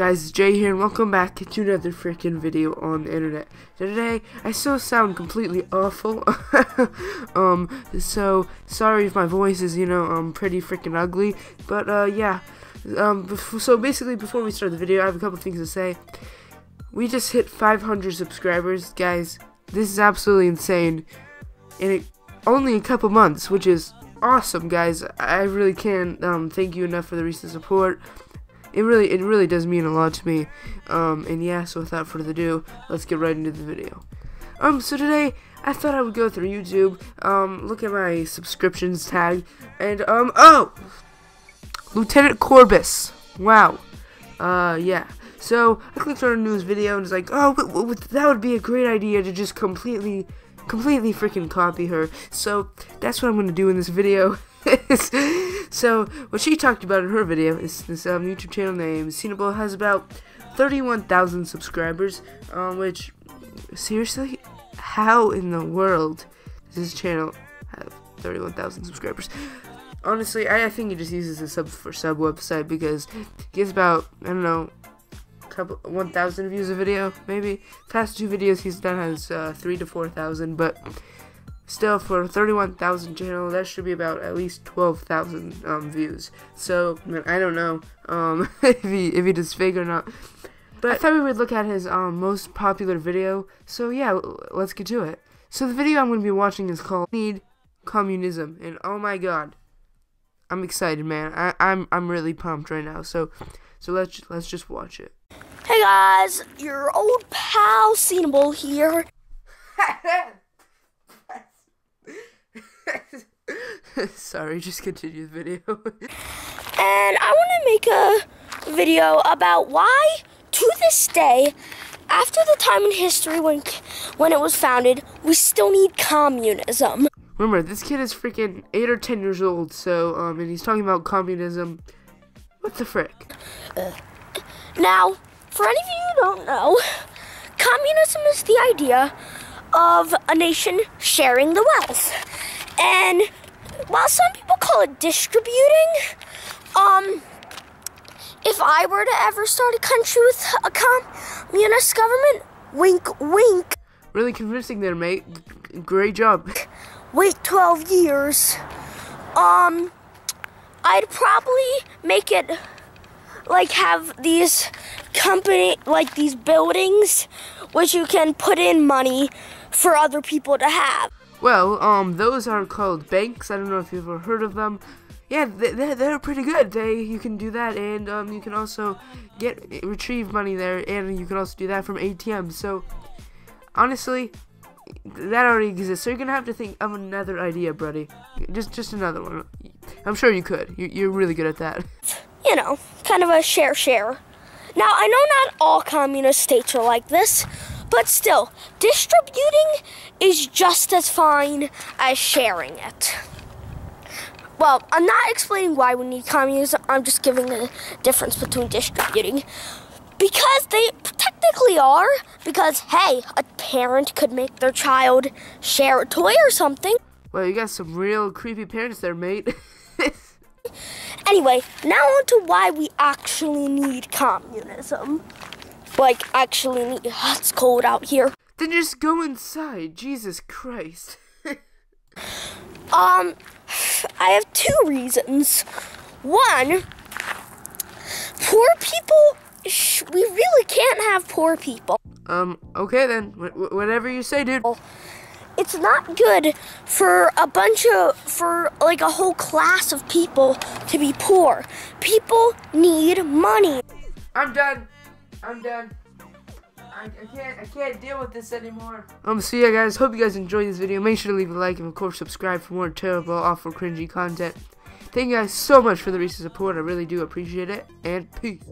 guys, Jay here, and welcome back to another freaking video on the internet. Today, I still sound completely awful, um, so, sorry if my voice is, you know, um, pretty freaking ugly, but, uh, yeah, um, so basically, before we start the video, I have a couple things to say. We just hit 500 subscribers, guys, this is absolutely insane, in only a couple months, which is awesome, guys, I really can't, um, thank you enough for the recent support, it really it really does mean a lot to me. Um, and yeah so without further ado let's get right into the video. Um so today I thought I would go through YouTube um look at my subscriptions tag and um oh! Lieutenant Corbis wow. Uh yeah. So I clicked on a news video and it's like oh that would be a great idea to just completely completely freaking copy her. So that's what I'm gonna do in this video so what she talked about in her video is this um, YouTube channel named Sceneable has about 31,000 subscribers, um, which seriously, how in the world does this channel have 31,000 subscribers? Honestly, I, I think he just uses a sub for sub website because he about I don't know couple 1,000 views a video maybe. Past two videos he's done has uh, three to 4,000, but Still, for a 31,000 channel, that should be about at least 12,000 um, views. So, I don't know um, if he if he does fake or not. But I thought we would look at his um, most popular video. So yeah, let's get to it. So the video I'm going to be watching is called "Need Communism," and oh my god, I'm excited, man. I, I'm I'm really pumped right now. So so let's let's just watch it. Hey guys, your old pal Sceneable here. Sorry, just continue the video. and I want to make a video about why, to this day, after the time in history when when it was founded, we still need communism. Remember, this kid is freaking eight or ten years old, so um, and he's talking about communism. What the frick? Uh, now, for any of you who don't know, communism is the idea of a nation sharing the wealth. And while some people call it distributing, um, if I were to ever start a country with a communist government, wink, wink. Really convincing there, mate. Great job. Wait 12 years. Um, I'd probably make it like have these company like these buildings which you can put in money for other people to have. Well, um, those are called banks. I don't know if you've ever heard of them. Yeah, they're, they're pretty good. They you can do that, and um, you can also get retrieve money there, and you can also do that from ATMs. So, honestly, that already exists. So you're gonna have to think of another idea, buddy. Just just another one. I'm sure you could. You, you're really good at that. You know, kind of a share share. Now I know not all communist states are like this. But still, distributing is just as fine as sharing it. Well, I'm not explaining why we need communism, I'm just giving the difference between distributing. Because they technically are, because hey, a parent could make their child share a toy or something. Well, you got some real creepy parents there, mate. anyway, now on to why we actually need communism like actually need it's cold out here. Then just go inside. Jesus Christ. um, I have two reasons. One, poor people. we really can't have poor people. Um. Okay then. Wh whatever you say, dude. It's not good for a bunch of for like a whole class of people to be poor. People need money. I'm done. I'm done. I, can't I can't deal with this anymore. Um, so yeah, guys, hope you guys enjoyed this video. Make sure to leave a like and of course subscribe for more terrible, awful, cringy content. Thank you guys so much for the recent support. I really do appreciate it. And peace.